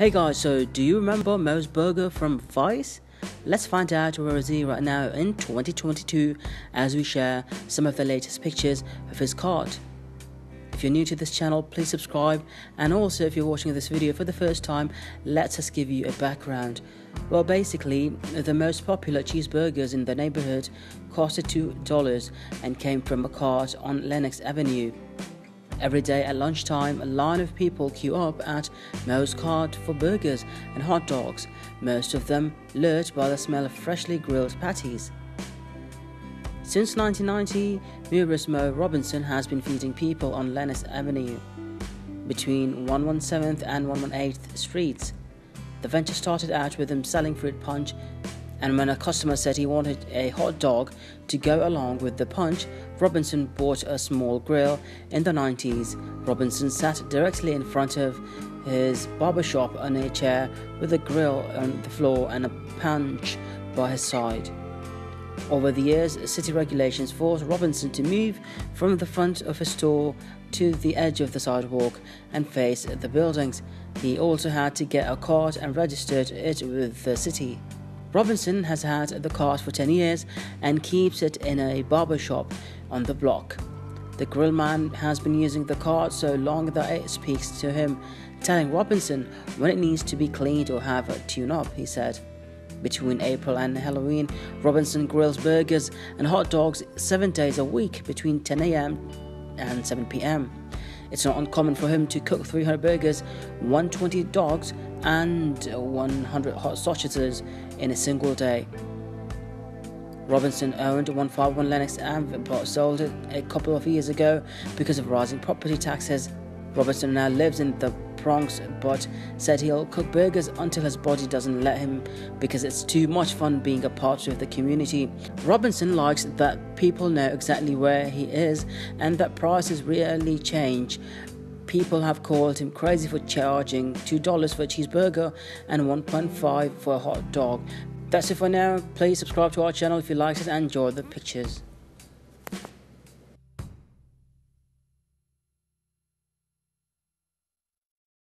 Hey guys, so do you remember Mo's Burger from Vice? Let's find out where is he right now in 2022 as we share some of the latest pictures of his cart. If you're new to this channel, please subscribe and also if you're watching this video for the first time, let us give you a background. Well, basically, the most popular cheeseburgers in the neighborhood costed $2 and came from a cart on Lenox Avenue. Every day at lunchtime, a line of people queue up at Mo's Cart for burgers and hot dogs, most of them lured by the smell of freshly grilled patties. Since 1990, Maurice Mo Robinson has been feeding people on Lenox Avenue between 117th and 118th Streets. The venture started out with him selling fruit punch and when a customer said he wanted a hot dog to go along with the punch, Robinson bought a small grill. In the 90s, Robinson sat directly in front of his barber shop on a chair with a grill on the floor and a punch by his side. Over the years, city regulations forced Robinson to move from the front of his store to the edge of the sidewalk and face the buildings. He also had to get a card and registered it with the city. Robinson has had the cart for 10 years and keeps it in a barber shop on the block. The grill man has been using the cart so long that it speaks to him, telling Robinson when it needs to be cleaned or have a tune up, he said. Between April and Halloween, Robinson grills burgers and hot dogs seven days a week between 10 a.m. and 7 p.m. It's not uncommon for him to cook 300 burgers, 120 dogs, and 100 hot sausages in a single day. Robinson owned 151 Lenox Ave but sold it a couple of years ago because of rising property taxes. Robinson now lives in the Bronx but said he'll cook burgers until his body doesn't let him because it's too much fun being a part of the community. Robinson likes that people know exactly where he is and that prices rarely change. People have called him crazy for charging $2 for a cheeseburger and 1.5 for a hot dog. That's it for now. Please subscribe to our channel if you liked it and enjoy the pictures.